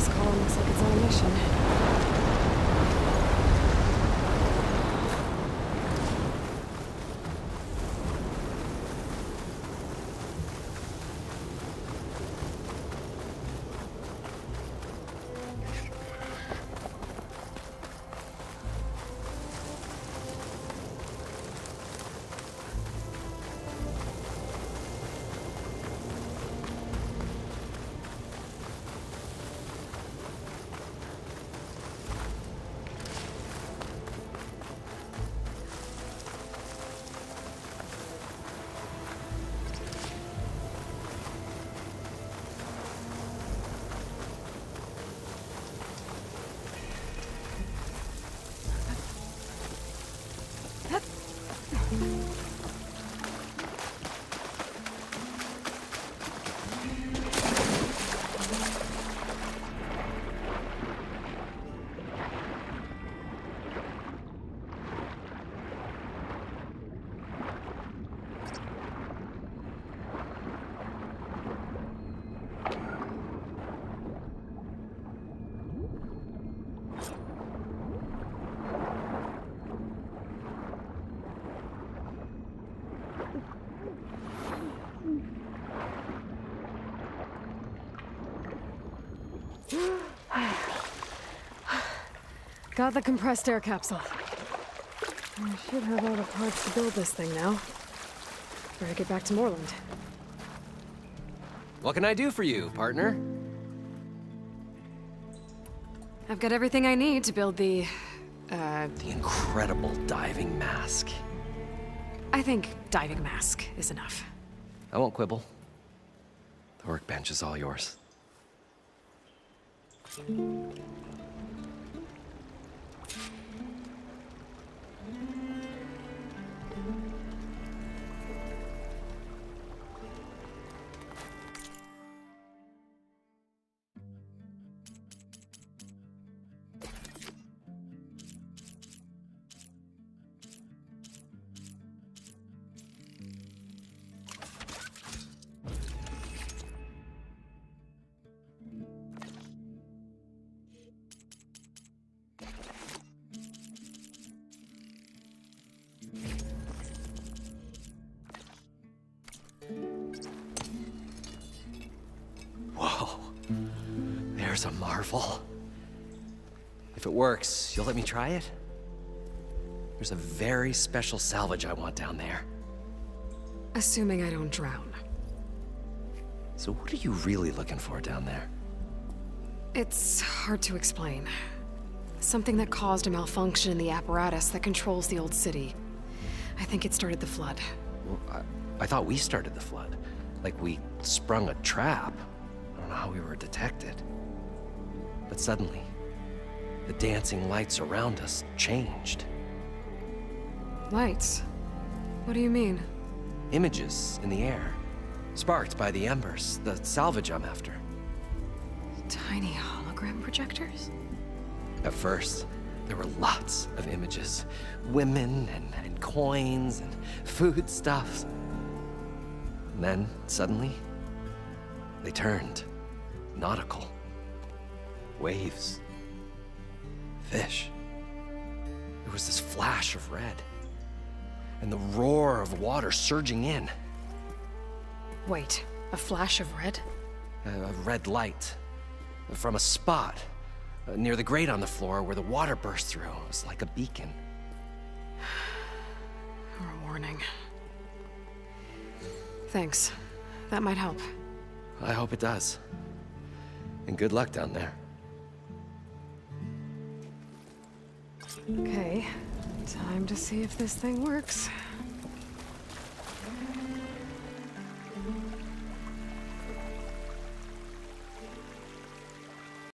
Dust column looks like it's on a mission. Got the compressed air capsule. I should have all the parts to build this thing now. Better get back to Morlund. What can I do for you, partner? I've got everything I need to build the... Uh, The incredible diving mask. I think diving mask is enough. I won't quibble. The workbench is all yours. There's a marvel. If it works, you'll let me try it? There's a very special salvage I want down there. Assuming I don't drown. So what are you really looking for down there? It's hard to explain. Something that caused a malfunction in the apparatus that controls the old city. I think it started the flood. Well, I, I thought we started the flood. Like we sprung a trap. I don't know how we were detected. But suddenly, the dancing lights around us changed. Lights? What do you mean? Images in the air, sparked by the embers, the salvage I'm after. Tiny hologram projectors? At first, there were lots of images women and, and coins and foodstuffs. And then, suddenly, they turned nautical. Waves. Fish. There was this flash of red. And the roar of water surging in. Wait, a flash of red? A, a red light. From a spot uh, near the grate on the floor where the water burst through. It was like a beacon. Or a warning. Thanks. That might help. I hope it does. And good luck down there. Okay, time to see if this thing works.